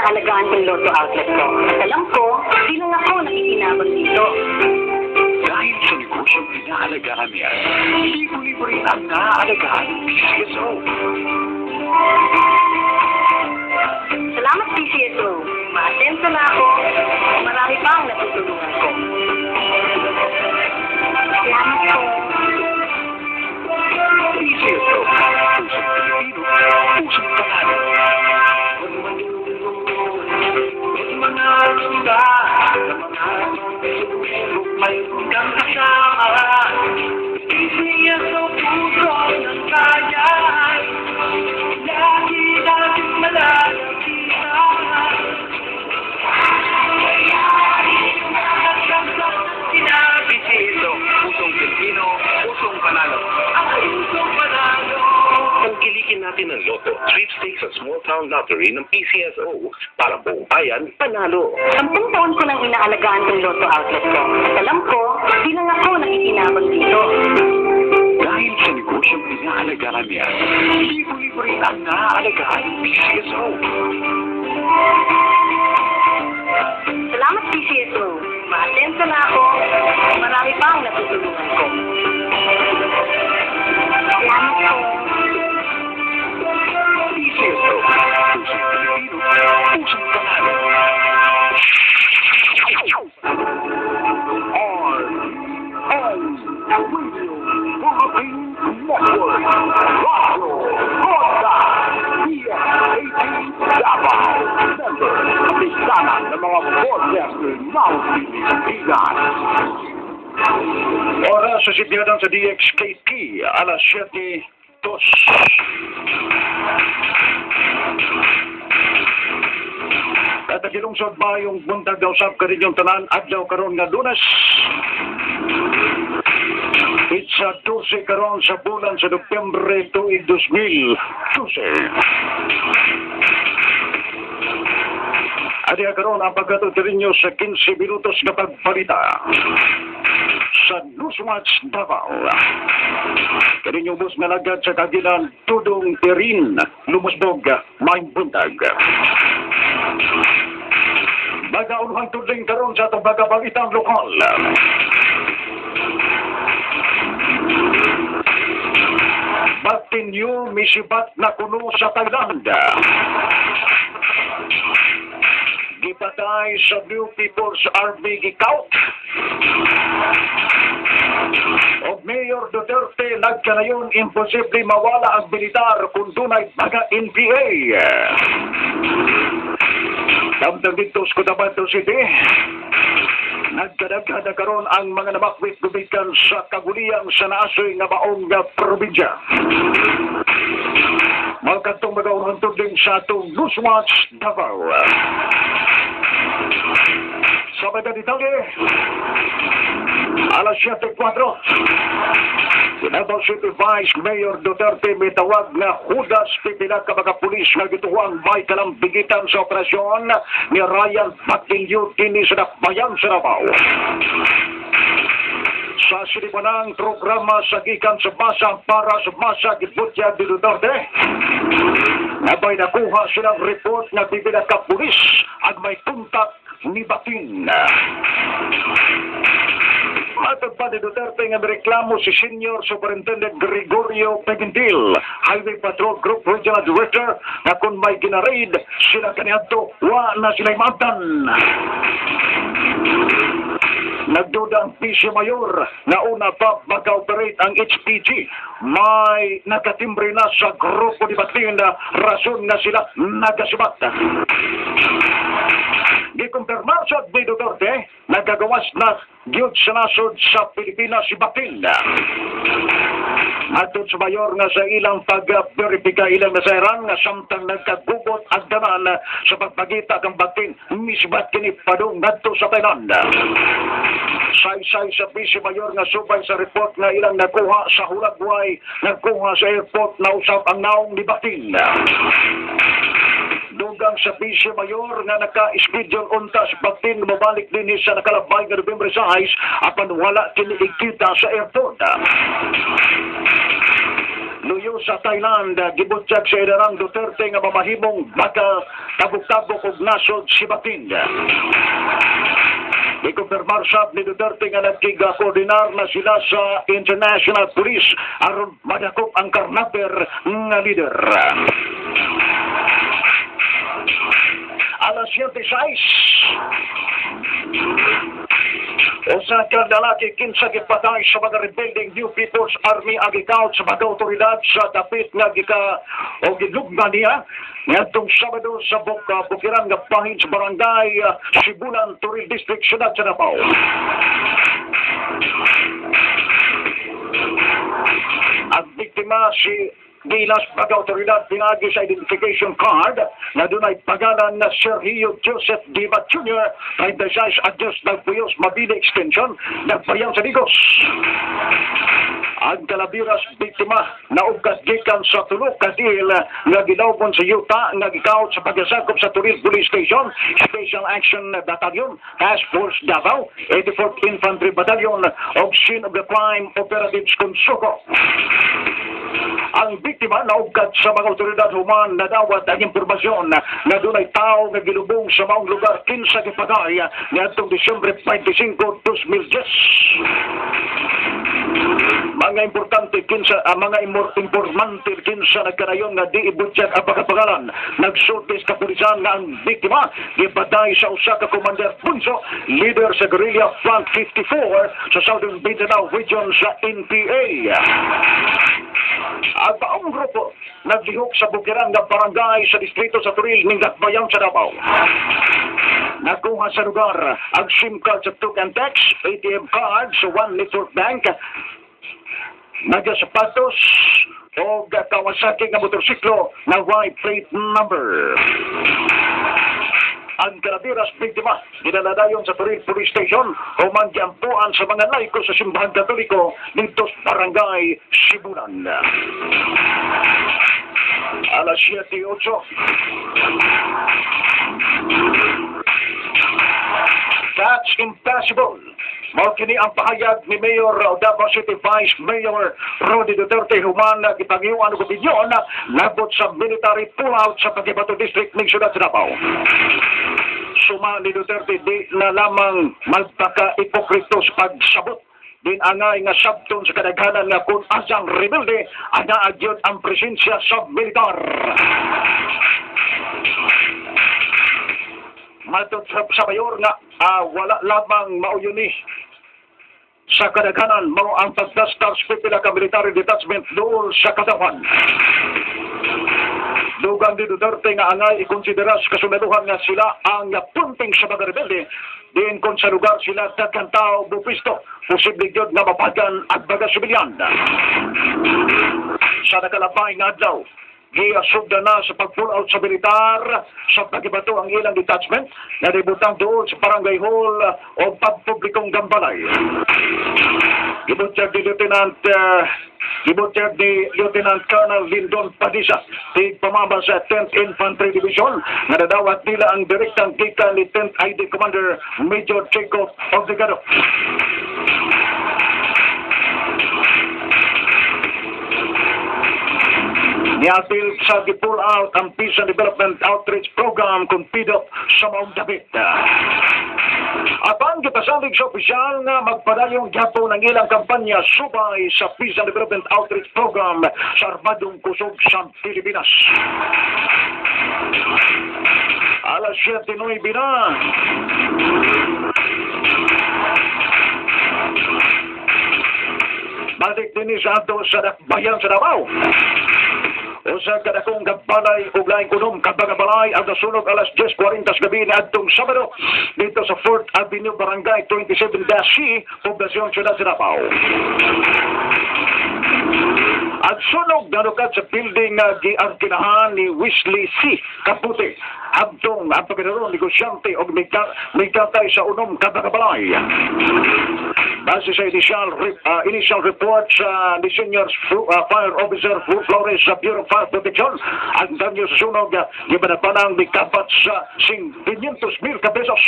inaalagaan kong Lotto outlet ko. At alam ko, lang ako nakikinabang dito. Dahil sa negosyong inaalagaan niya, libo-libo rin ang naaalagaan ng PCSO. Salamat PCSO. Maatento na ako. Marami pa ang natutulungan ko. Sweepstakes at Small Town Lottery ng PCSO para buong bayan panalo. Sampung taon ko nang inaalagaan kong Lotto outlet ko. At alam ko, di lang ako nakikinabang dito. Dahil sa negosyong inaalagaan niya, libo-libo rin ang naaalagaan ng PCSO. Salamat PCSO. Maatento na ako. Marami pa ang natutulungan ko. Salamat po. PCSO, pusong Pilipino, pusong panalo. On, on, radio, Philippine Network, Radio, Broadcast, DX18, Davao, Member, listanan ng mga broadcaster ng Pilipinas. Oras sa sityadan sa DXKP, alas 7, dos. At nagilungsod ba yung buntag daw sab ka rin yung tanan adlaw karon nga lunas? It's a 12 karon sa bulan sa Nobyembre tuig 2012. Adi karon ang pagkatuturin nyo sa 15 minutos na pagpalita sa Newswatch Davao. Kaninyong bus nga lagad sa kagilan Tudong Terin, Lumusbog, May Buntag. Magaunuhang tudling karon sa itong bagabalitang lokal. Batinyo misibat na kuno sa Thailand. Gipatay sa New People's Army gikaut. O Mayor Duterte nagkanayon imposible mawala ang militar kung dunay baga NPA. Damdang dito sa Cotabato City, nagkadaghan na karon ang mga namakwit gumikan sa kaguliyang sa naasoy nga baong nga probinsya. Magkatong magawang tudling sa atong Newswatch Davao. Sa mga detalye, alas 7.4. Davao City Vice Mayor Duterte may na hudas pipila ka mga pulis nga gituwang may kalambigitan sa operasyon ni Ryan Batilyo kini sa Dakbayan sa Davao. Sa sinibanang programa sa gikan sa masa para sa masa gibutya di Duterte, Nabay nakuha silang report na pipila ka pulis at may kontak ni Batin. Matag pa ni Duterte nga reklamo si Senior Superintendent Gregorio Pegintil, Highway Patrol Group Regional Director, na kung may ginaraid, sila kaniadto, wa na sila'y matan. Nagduda ang PC Mayor na una pa mag-operate ang HPG. May nakatimbre na sa grupo ni Batin na rason na sila nagasibat. Gikumpirmar sa ni Duterte, nagagawas na giyod sa nasod sa Pilipinas si Batin. Atod sa mayor nga sa ilang pag-verifika ilang nasairan nga samtang nagkagugot at danan sa pagpagita kang Batin misbat kini padung ngadto sa Thailand. Say-say sa Vice Mayor nga subay sa report nga ilang nakuha sa Hulagway, nakuha sa airport na usap ang naong ni Batin. Dugang sa Vice Mayor nga naka-schedule unta sa Batin mabalik din sa nakalabay nga November 6 apan wala kini ikita sa airport. Luyo sa Thailand gibutyag sa ilarang Duterte nga mamahimong baka tabok-tabok og nasod si Batin. Ikumpirmar sab ni Duterte nga nagkiga-koordinar na sila sa International Police aron madakop ang karnaper nga leader. Alas 76. Usa ka lalaki kinsa gipatay sa mga rebuilding New People's Army agikaut sa mga otoridad sa dapit nga gika o gilugna niya ngadtong Sabado sa Buka Bukiran nga bahin sa barangay uh, Sibulan Turil District Syudad sa Davao. Ang biktima si Gilas pag autoridad pinagi sa identification card na dunay pagalan na Sergio Joseph Diva Jr. 36 adyos nagpuyos Mabini Extension nagbayang sa Digos. Ang kalabiras biktima na ugkat gikan sa tulok kadil nga gilawon sa yuta nga gikaut sa pagasakop sa Turil Police Station Special Action Battalion Task Force Davao 84th Infantry Battalion og Scene of the Crime Operatives Consuco. Ang biktima naugkat sa mga otoridad human na dawat ang impormasyon na dunay tao nga gilubong sa maong lugar kinsa gipagay ngadtong Disyembre 25, 2010. Mga importante kinsa ah, mga informante kinsa nagkanayon nga di ibutyag ang pagkapangalan nagsultis kapulisan nga ang biktima gipaday sa usa ka commander punso leader sa guerrilla front 54 sa Southern Mindanao region sa NPA. Taong grupo naglihok sa bukiran nga barangay sa distrito sa Turil ning Gatbayang sa Davao. Nakuha sa lugar ang SIM card sa Tuk and Tex, ATM card sa One Network Bank, nagasapatos o Kawasaki nga motorsiklo na white plate number. Ang kalabiras biktima ginaladayon sa Turil Police Station o mangyampuan sa mga laiko sa simbahan katoliko dito sa barangay Sibulan. Alas 7.08. That's impossible. Mao ang pahayag ni Mayor Davao City Vice Mayor Rodi Duterte human na gipangiwan og opinyon labot sa military pullout sa Pagibato District ning siyudad sa Davao. Suma ni Duterte di na lamang magpaka-ipokrito sa pagsabot din angay nga sabton sa kadaghanan nga kung asang rebelde ana agyod ang presensya sa militar. Matod sa, sa mayor nga ah, wala lamang mauyuni sa kadaghanan mao ang pagdastar sa pipila ka military detachment doon sa katawan. Dugang di Duterte nga angay ikonsidera sa kasundaduhan nga sila ang punting sa mga rebelde din kung sa lugar sila daghang tao bupisto posible gyud nga mapagan at baga sibilyan. Sa nakalabay nga adlaw, giasugda na sa pag-pull out sa militar sa pagibato ang ilang detachment na dibutang doon sa barangay hall o pagpublikong gambalay. Gibutyag ni Lieutenant uh, Gibutyag ni Lieutenant Colonel Lindon Padisa, tig pamaba sa 10th Infantry Division, na nadawat nila ang direktang kita ni 10th ID Commander Major Jacob Obligado. Niatil sa pull out ang Peace Development Outreach Program kung PIDOP sa Mount David. Apan gitasalig sa opisyal nga magpadayong gyapo ng ilang kampanya subay sa Peace Development Outreach Program sa Armadong Kusog sa Pilipinas. Alas 7.09 na. Balik din sa ato sa bayan sa Davao. Usa ka dakong gabalay ug laing kunom kabagabalay ang nasunog alas 10:40 sa gabi ni adtong Sabado dito sa 4th Avenue Barangay 27-C, Poblasyon Ciudad sa Davao. At sunog nanukat sa building nga giarkinahan ni Wesley C. Kaputi. Abdong ang pagkakaroon negosyante o migkatay sa unom kabagabalay. Base sa initial, ah, initial report sa ni Senior ah, Fire Officer Fu Flores sa Bureau of Fire Protection, ang danyo sa sunog uh, gibanapanang mikapat sa 500,000 ka pesos.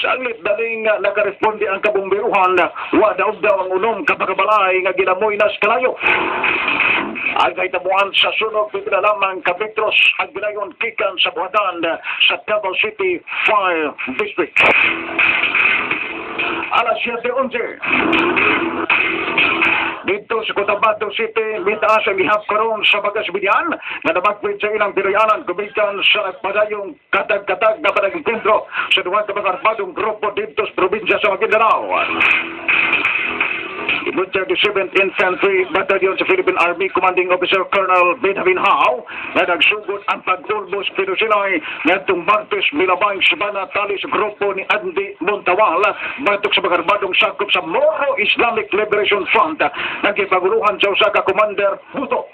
Sa anglit daling uh, nakaresponde ang kabumbiruhan, uh, wa daw daw ang unom kapagabalay nga ginamoy na sa kalayo. Ang kaitabuan sa sunog pipila lamang kapitros ang bilayon kikan sa buhatan sa Davao City Fire District. Alas 7.11. Dito sa Cotabato City, mitaas ang ihap karon sa Bagasbidyan na nabagpit sa ilang pirayanan kumikan sa nagpadayong katag-katag na panaging sentro sa duwag ka mga armadong grupo dito sa probinsya sa Maguindanao. The 7th Infantry Battalion sa Philippine Army Commanding Officer Colonel Benjamin Howe na nagsugod ang pagturbos pero sila ay ngadtong Martes milabang Sibana tali sa grupo ni Andy Montawal batok sa magarbadong sakop sa Moro Islamic Liberation Front nagipaguluhan sa usa commander Buto.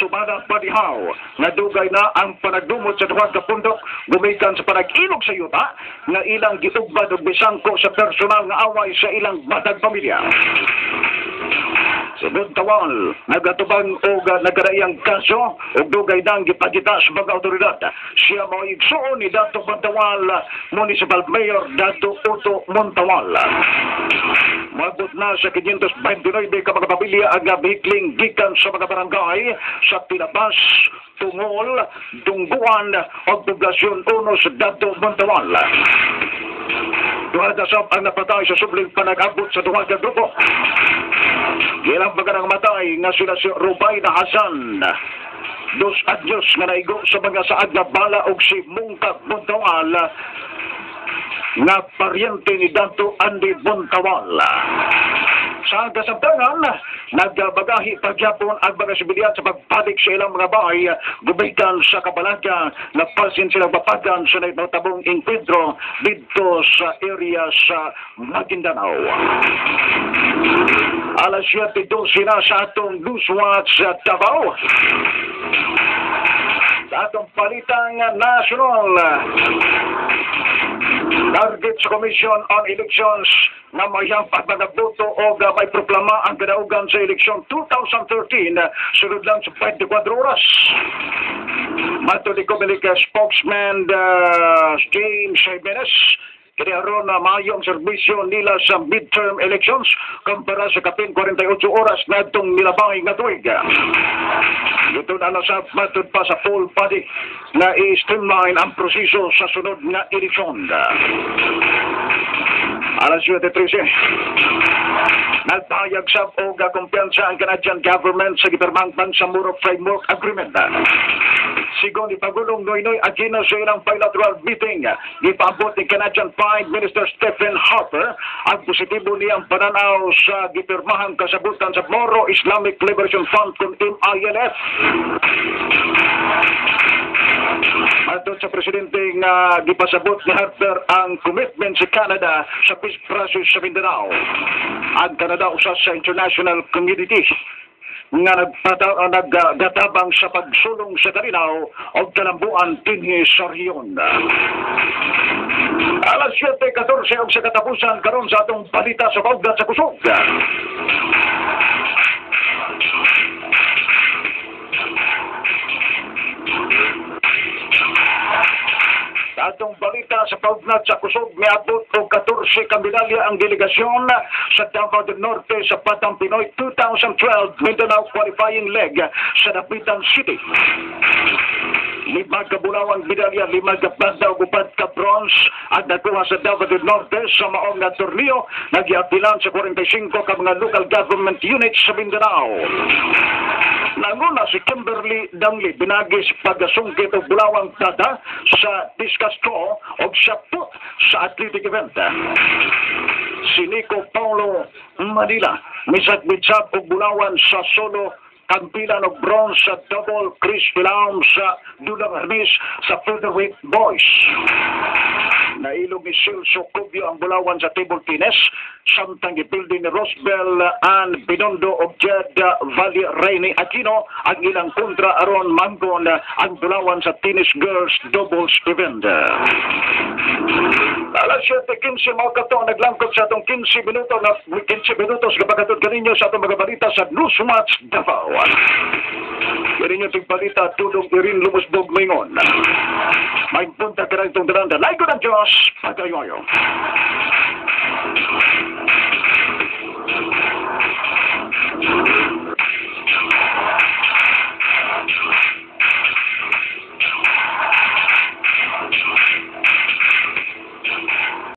Sumana Padihaw nga dugay na ang panagdumot sa duha ka pundok gumikan sa panag-ilog sa yuta nga ilang gitugbad og bisangko sa personal nga away sa ilang batag pamilya. Sa Buntawal, nagatubang o nagkaraiyang kaso o dugay nang gipagita sa mga otoridad. Siya mo igsuon ni Dato Buntawal, Municipal Mayor Dato Otto Montawal. Mabot na sa 529 ka mga pamilya ang bihikling gikan sa mga barangay sa Pilabas, Tungol, Dungguan o Poblasyon 1 sa Dato Montawal. Duha na sab ang napatay sa subling panag-abot sa duha ka grupo. Ilang mga nang matay nga sila si Rubayna Hasan. Dos anyos nga naigo sa mga saad na bala og si Mungkag Montawal nga paryente ni Dato Andy Montawal. Sa kasamtangan, nagbagahi pagyapon ang mga sibilyan sa pagbalik sa ilang mga bahay, gubitan sa kabalaga, napasin sila bapagan sa nagmatabong inkwentro dito sa area sa Maguindanao. Alas 7.12 na sa atong Luswat sa Davao. Sa atong palitang national, Target sa Commission on Elections na mayang pagmanaboto o may proklama ang kadaugan sa eleksyon 2013 uh, lang sa 24 oras. Comunica spokesman uh, James Jimenez kaya ron na mayo ang serbisyo nila sa midterm elections kumpara sa kapin 48 oras na itong nilabangay nga tuig. Ito na nasa matod pa sa full body na i-streamline ang proseso sa sunod na eleksyon. Alas 7.13. Nagpahayag sa og kumpiyansa ang Canadian government sa gipirmang Bangsamoro Framework Agreement. Sigon ni Pagulong Noynoy Aquino sa ilang bilateral meeting, gipabot ni Canadian Prime Minister Stephen Harper ang positibo niyang pananaw sa gipirmahang kasabutan sa Moro Islamic Liberation Front kung MILF. Aton sa presidente nga gipasabot ni Harper ang commitment sa Canada sa peace process sa Mindanao. Ang Canada usas sa international community nga nagpata, uh, naggatabang sa pagsulong sa Carinaw o kalambuan dinhi sa riyon. Alas 7.14 og sa katapusan karon sa atong balita sa Kaugat sa Kusog. Atong balita sa paugnat sa kusog, may abot o 14 kamedalya ang delegasyon sa Davao del Norte sa Patang Pinoy 2012 Mindanao qualifying leg sa Dapitan City. Lima ka bulawang medalya, lima ka plata o upat ka bronze at nakuha sa Davao del Norte sa maong nga torneo, nagyapilan sa 45 ka mga local government units sa Mindanao. Nanguna si Kimberly Dangli binagis pagasungkit o bulawang plata sa discus throw o siya po sa athletic event. Si Nico Paulo Manila misat-mitsat o bulawan sa solo kampilan og bronze sa double Chris Pilam sa Dula Hermes sa featherweight boys. Nailog ni Celso Cubio ang bulawan sa table tennis samtang gipildi ni Rosbel and Binondo og Jed Valle Reyne Aquino ang ilang kontra aron manggon ang bulawan sa tennis girls doubles event. Pressure sa 15 mao kato naglangkot sa atong 15 minuto na 15 minutos kapagatud kaninyo sa atong mga balita sa Newsmatch Davao. Kaninyo tig balita tudong irin lumusdog lingon. May punta ka rin itong dalanda. Laigo ng Diyos, pagayoyo.